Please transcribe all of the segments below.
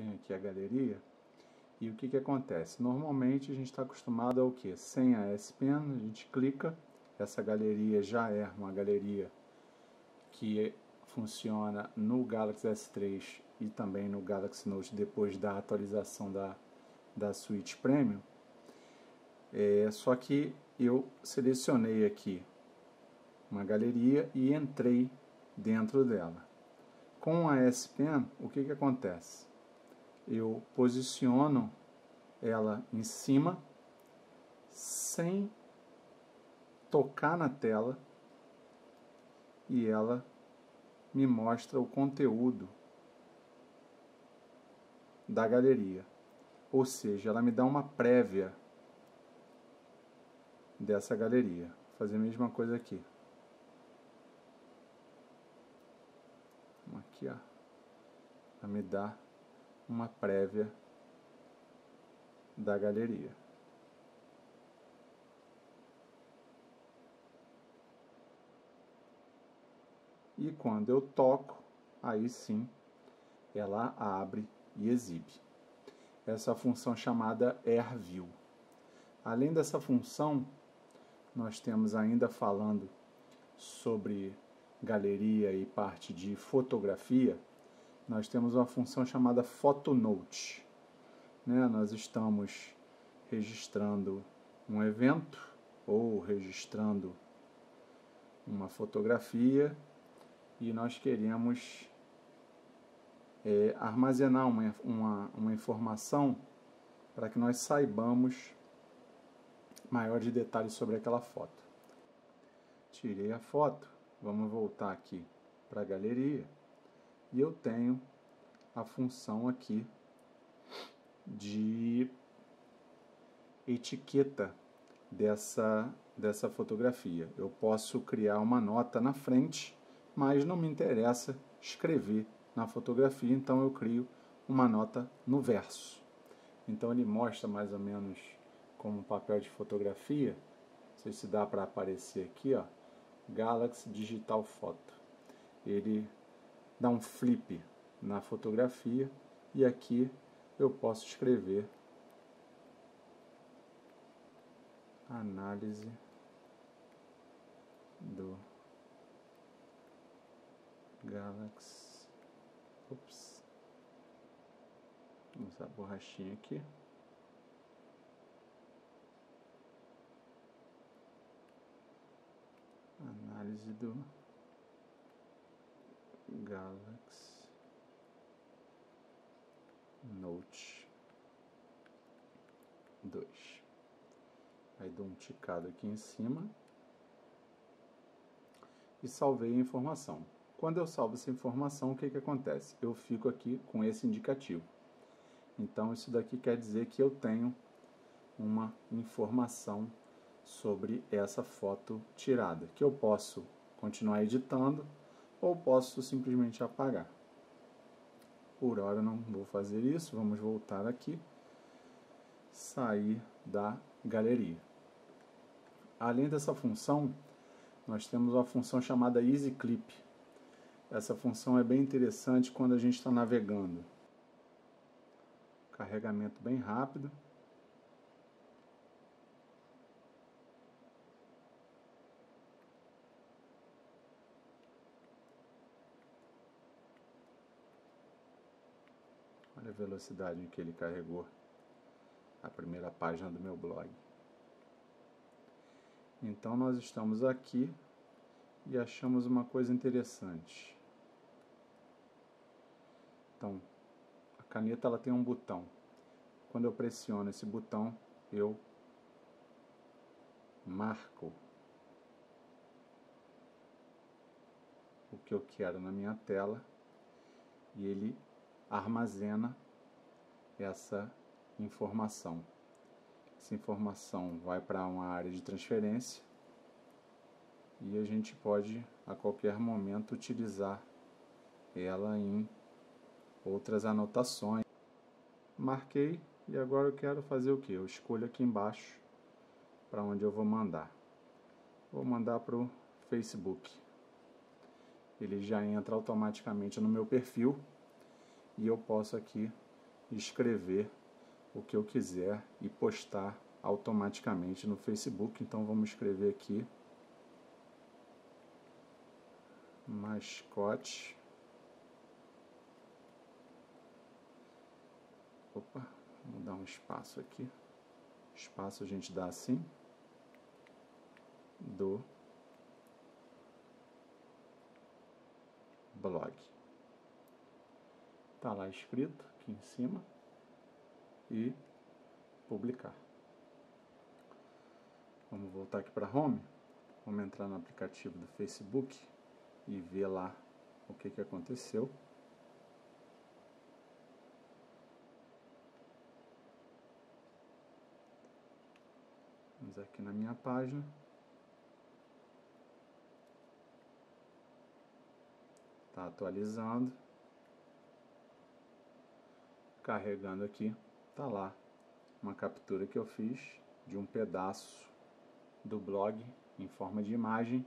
tenho aqui a galeria. E o que, que acontece? Normalmente a gente está acostumado ao que? Sem a S Pen, a gente clica, essa galeria já é uma galeria que funciona no Galaxy S3 e também no Galaxy Note depois da atualização da, da Suite Premium. É, só que eu selecionei aqui uma galeria e entrei dentro dela. Com a S Pen, o que, que acontece? Eu posiciono ela em cima sem tocar na tela e ela me mostra o conteúdo da galeria. Ou seja, ela me dá uma prévia dessa galeria. Vou fazer a mesma coisa aqui. Aqui, ó. Ela me dá uma prévia da galeria. E quando eu toco, aí sim ela abre e exibe. Essa função chamada AirView. Além dessa função, nós temos ainda falando sobre galeria e parte de fotografia, nós temos uma função chamada Photonote. Né? Nós estamos registrando um evento ou registrando uma fotografia e nós queremos é, armazenar uma, uma, uma informação para que nós saibamos maiores detalhes sobre aquela foto. Tirei a foto, vamos voltar aqui para a galeria e eu tenho a função aqui de etiqueta dessa, dessa fotografia. Eu posso criar uma nota na frente, mas não me interessa escrever na fotografia, então eu crio uma nota no verso. Então ele mostra mais ou menos como papel de fotografia. Não sei se dá para aparecer aqui, ó. Galaxy Digital Photo. Ele dá um flip na fotografia e aqui eu posso escrever análise do Galaxy. Ups. Vamos usar a borrachinha aqui. Análise do Galaxy Note 2. Aí dou um ticado aqui em cima e salvei a informação. Quando eu salvo essa informação, o que, que acontece? Eu fico aqui com esse indicativo. Então, isso daqui quer dizer que eu tenho uma informação sobre essa foto tirada, que eu posso continuar editando ou posso simplesmente apagar. Por hora não vou fazer isso, vamos voltar aqui, sair da galeria. Além dessa função, nós temos uma função chamada Easy Clip. Essa função é bem interessante quando a gente está navegando. Carregamento bem rápido. A velocidade em que ele carregou a primeira página do meu blog. Então nós estamos aqui e achamos uma coisa interessante. Então, a caneta ela tem um botão. Quando eu pressiono esse botão, eu marco o que eu quero na minha tela e ele armazena essa informação. Essa informação vai para uma área de transferência e a gente pode a qualquer momento utilizar ela em outras anotações. Marquei e agora eu quero fazer o que? Eu escolho aqui embaixo para onde eu vou mandar. Vou mandar para o Facebook. Ele já entra automaticamente no meu perfil e eu posso aqui escrever o que eu quiser e postar automaticamente no Facebook. Então vamos escrever aqui mascote. Opa, vamos dar um espaço aqui. Espaço a gente dá assim. Do blog. Tá lá escrito aqui em cima e publicar. Vamos voltar aqui para home. Vamos entrar no aplicativo do Facebook e ver lá o que, que aconteceu. Vamos aqui na minha página. Está atualizando. Carregando aqui. Está lá uma captura que eu fiz de um pedaço do blog em forma de imagem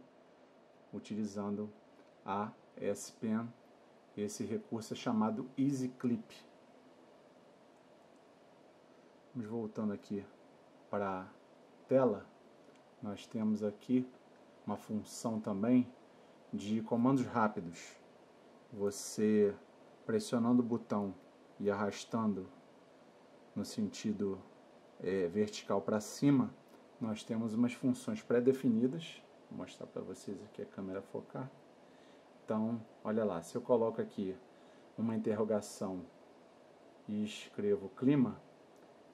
utilizando a S-Pen. Esse recurso é chamado Easy Clip. Vamos voltando aqui para a tela. Nós temos aqui uma função também de comandos rápidos. Você pressionando o botão e arrastando no sentido é, vertical para cima, nós temos umas funções pré-definidas. Vou mostrar para vocês aqui a câmera focar. Então, olha lá, se eu coloco aqui uma interrogação e escrevo clima,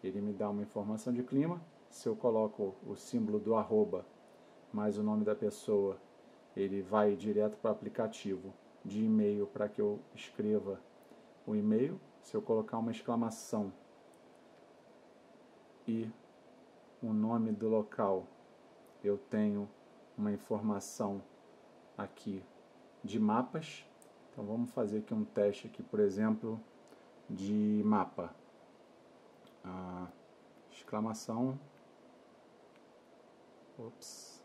ele me dá uma informação de clima. Se eu coloco o símbolo do arroba mais o nome da pessoa, ele vai direto para o aplicativo de e-mail para que eu escreva o e-mail. Se eu colocar uma exclamação e o nome do local, eu tenho uma informação aqui de mapas. Então vamos fazer aqui um teste aqui, por exemplo, de mapa. Exclamação. Ops.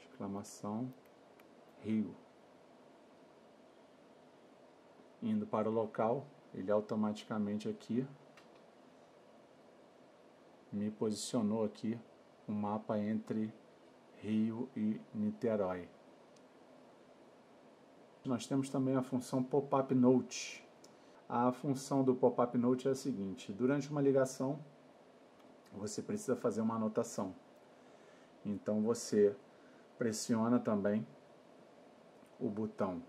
Exclamação. Rio. Indo para o local, ele automaticamente aqui me posicionou aqui um mapa entre Rio e Niterói. Nós temos também a função Pop-up Note. A função do Pop-up Note é a seguinte: durante uma ligação, você precisa fazer uma anotação. Então você pressiona também o botão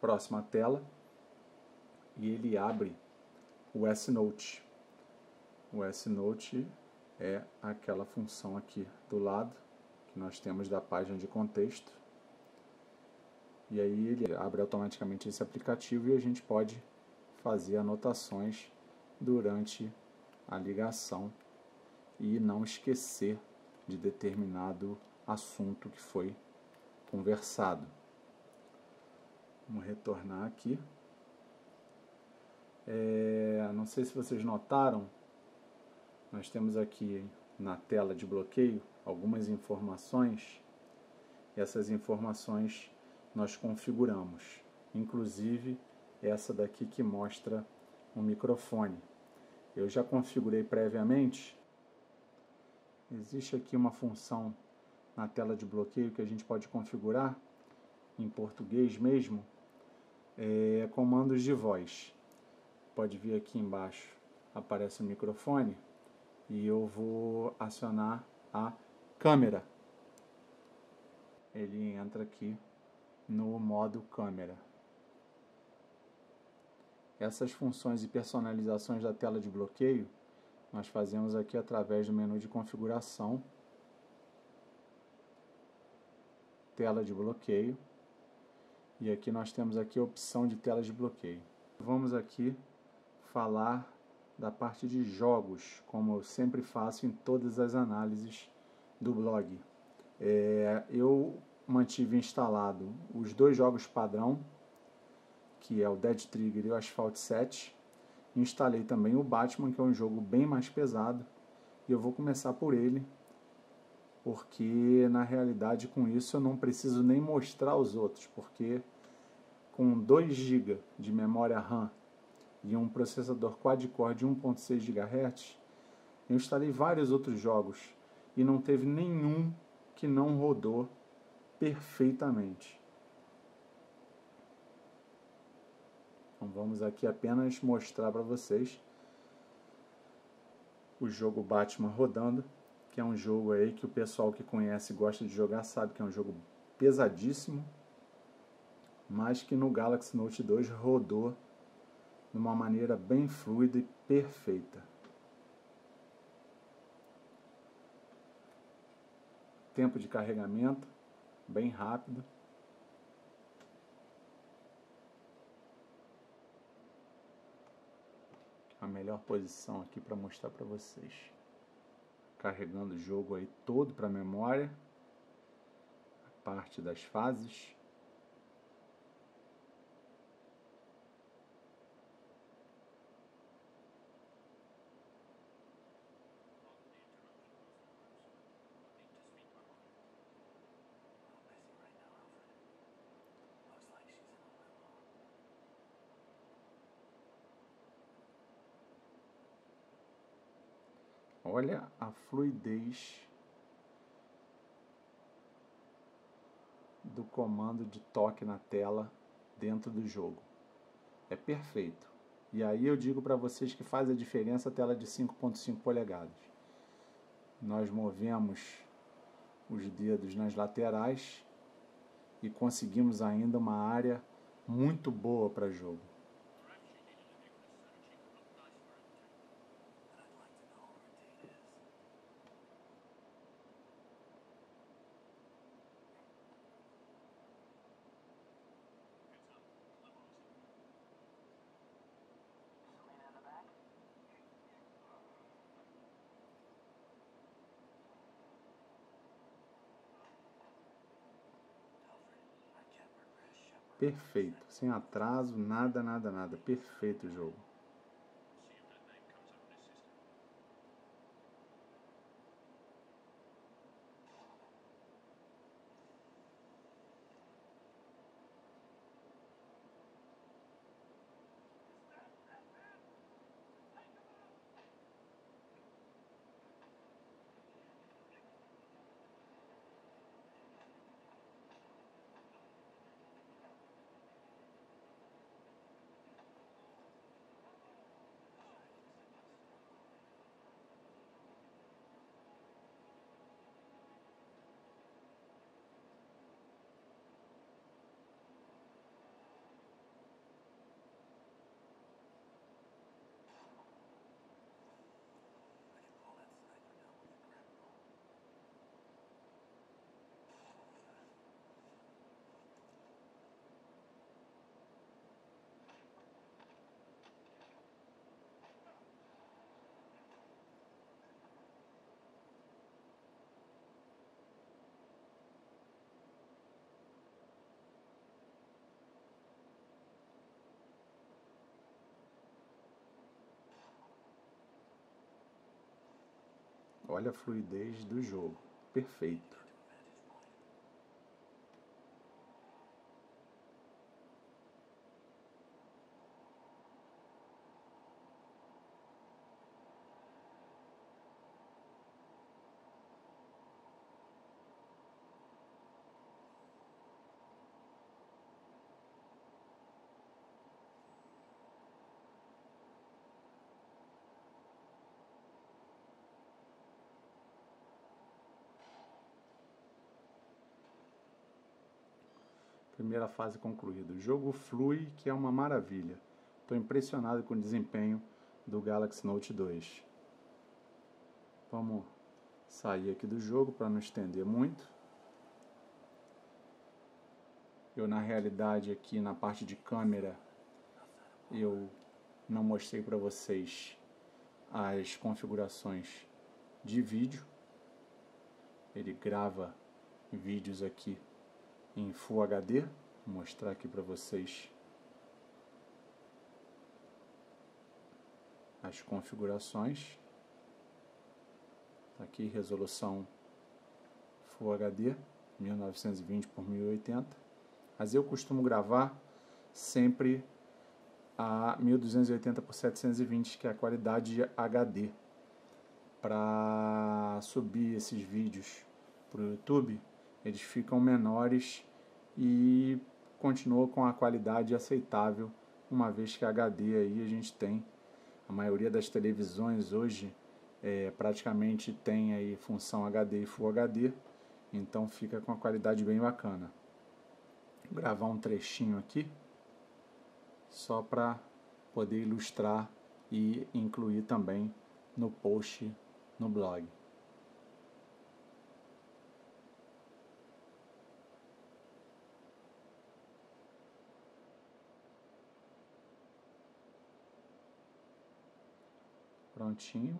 próximo à tela e ele abre o S-Note. O S-Note é aquela função aqui do lado que nós temos da página de contexto e aí ele abre automaticamente esse aplicativo e a gente pode fazer anotações durante a ligação e não esquecer de determinado assunto que foi conversado. Vamos retornar aqui. É, não sei se vocês notaram, nós temos aqui na tela de bloqueio algumas informações. Essas informações nós configuramos, inclusive essa daqui que mostra o microfone. Eu já configurei previamente. Existe aqui uma função na tela de bloqueio que a gente pode configurar em português mesmo, é, comandos de voz. Pode vir aqui embaixo, aparece o microfone e eu vou acionar a câmera. Ele entra aqui no modo câmera. Essas funções e personalizações da tela de bloqueio nós fazemos aqui através do menu de configuração, tela de bloqueio, e aqui nós temos aqui a opção de tela de bloqueio. Vamos aqui falar da parte de jogos, como eu sempre faço em todas as análises do blog. É, eu mantive instalado os dois jogos padrão, que é o Dead Trigger e o Asphalt 7. Instalei também o Batman, que é um jogo bem mais pesado, e eu vou começar por ele, porque na realidade com isso eu não preciso nem mostrar os outros, porque com 2 GB de memória RAM e um processador quad-core de 1.6 GHz, eu instalei vários outros jogos e não teve nenhum que não rodou perfeitamente. Então vamos aqui apenas mostrar para vocês o jogo Batman rodando, que é um jogo aí que o pessoal que conhece e gosta de jogar sabe que é um jogo pesadíssimo, mas que no Galaxy Note 2 rodou de uma maneira bem fluida e perfeita. Tempo de carregamento bem rápido. A melhor posição aqui para mostrar para vocês. Carregando o jogo aí todo para a memória. A parte das fases. Olha a fluidez do comando de toque na tela dentro do jogo. É perfeito. E aí eu digo para vocês que faz a diferença a tela de 5.5 polegadas. Nós movemos os dedos nas laterais e conseguimos ainda uma área muito boa para jogo. Perfeito, sem atraso, nada, nada, nada. Perfeito o jogo. Olha a fluidez do jogo. Perfeito. Primeira fase concluída. O jogo flui, que é uma maravilha. Estou impressionado com o desempenho do Galaxy Note 2. Vamos sair aqui do jogo para não estender muito. Eu na realidade aqui na parte de câmera eu não mostrei para vocês as configurações de vídeo. Ele grava vídeos aqui em Full HD. Vou mostrar aqui para vocês as configurações. Tá aqui resolução Full HD 1920 por 1080. Mas eu costumo gravar sempre a 1280 por 720, que é a qualidade HD. Para subir esses vídeos para o YouTube, eles ficam menores e continuam com a qualidade aceitável, uma vez que HD aí a gente tem a maioria das televisões hoje é, praticamente tem aí função HD e Full HD, então fica com a qualidade bem bacana. Vou gravar um trechinho aqui só para poder ilustrar e incluir também no post no blog. Prontinho.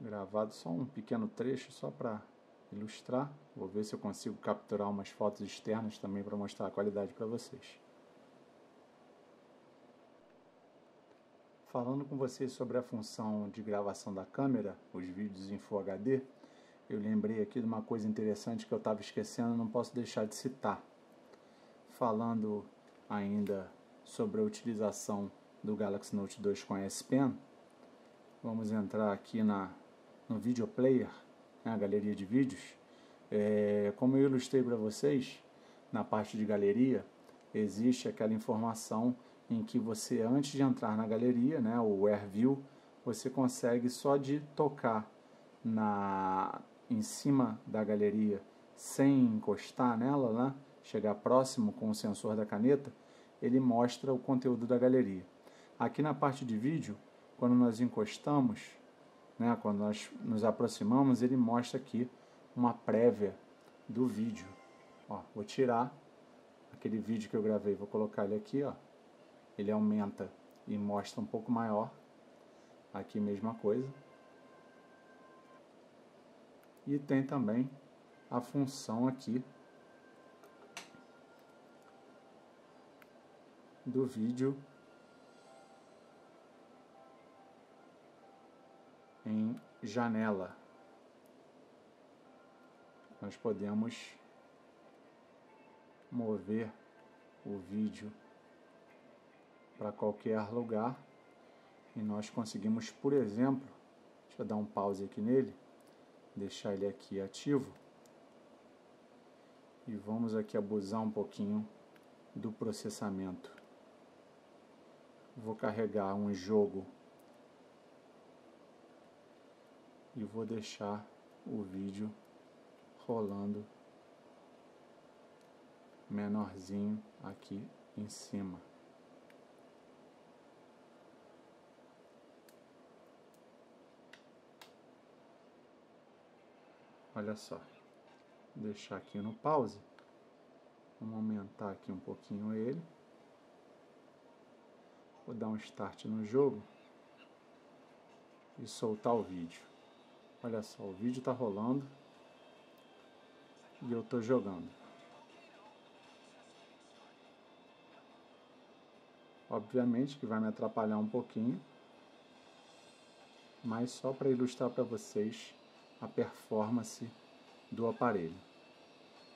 Gravado só um pequeno trecho só para ilustrar. Vou ver se eu consigo capturar umas fotos externas também para mostrar a qualidade para vocês. Falando com vocês sobre a função de gravação da câmera, os vídeos em Full HD, eu lembrei aqui de uma coisa interessante que eu estava esquecendo, não posso deixar de citar. Falando ainda sobre a utilização do Galaxy Note 2 com S Pen, vamos entrar aqui na, no Video Player, né, a galeria de vídeos. É, como eu ilustrei para vocês, na parte de galeria, existe aquela informação em que você, antes de entrar na galeria, né, o AirView, você consegue só de tocar na, em cima da galeria sem encostar nela, né, chegar próximo com o sensor da caneta, ele mostra o conteúdo da galeria. Aqui na parte de vídeo, quando nós encostamos, né, quando nós nos aproximamos, ele mostra aqui uma prévia do vídeo. Ó, vou tirar aquele vídeo que eu gravei, vou colocar ele aqui, ó ele aumenta e mostra um pouco maior. Aqui mesma coisa. E tem também a função aqui do vídeo em janela. Nós podemos mover o vídeo para qualquer lugar e nós conseguimos, por exemplo, deixa eu dar um pause aqui nele, deixar ele aqui ativo e vamos aqui abusar um pouquinho do processamento. Vou carregar um jogo e vou deixar o vídeo rolando menorzinho aqui em cima. Olha só. Vou deixar aqui no pause. Vamos aumentar aqui um pouquinho ele. Vou dar um start no jogo. E soltar o vídeo. Olha só, o vídeo está rolando. E eu estou jogando. Obviamente que vai me atrapalhar um pouquinho. Mas só para ilustrar para vocês a performance do aparelho.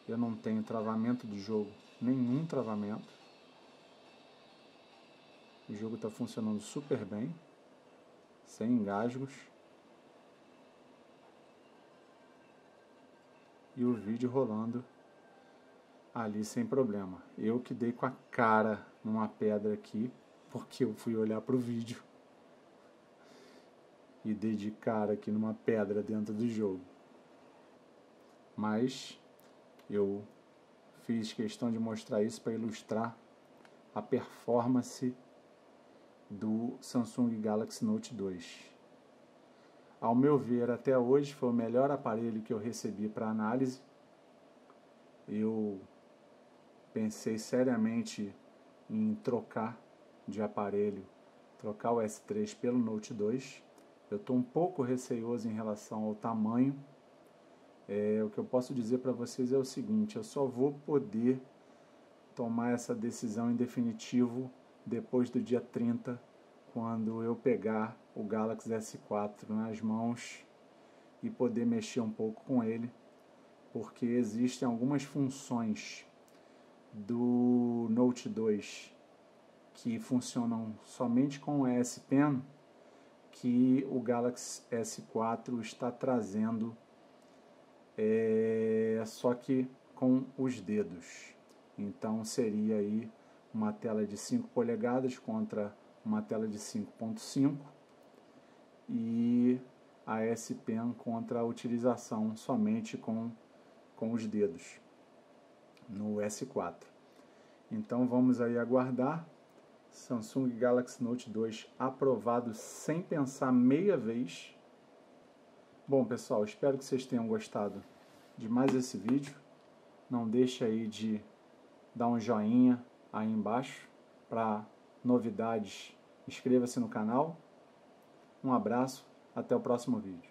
Eu não tenho travamento de jogo, nenhum travamento. O jogo está funcionando super bem, sem engasgos. E o vídeo rolando ali sem problema. Eu que dei com a cara numa pedra aqui, porque eu fui olhar para o vídeo e dedicar aqui numa pedra dentro do jogo. Mas eu fiz questão de mostrar isso para ilustrar a performance do Samsung Galaxy Note 2. Ao meu ver, até hoje foi o melhor aparelho que eu recebi para análise. Eu pensei seriamente em trocar de aparelho, trocar o S3 pelo Note 2 eu estou um pouco receoso em relação ao tamanho. É, o que eu posso dizer para vocês é o seguinte: eu só vou poder tomar essa decisão em definitivo depois do dia 30, quando eu pegar o Galaxy S4 nas mãos e poder mexer um pouco com ele, porque existem algumas funções do Note 2 que funcionam somente com o S Pen que o Galaxy S4 está trazendo, é, só que com os dedos. Então seria aí uma tela de 5 polegadas contra uma tela de 5.5 e a S Pen contra a utilização somente com, com os dedos no S4. Então vamos aí aguardar. Samsung Galaxy Note 2 aprovado sem pensar meia vez. Bom pessoal, espero que vocês tenham gostado de mais esse vídeo. Não deixe aí de dar um joinha aí embaixo para novidades. Inscreva-se no canal. Um abraço, até o próximo vídeo.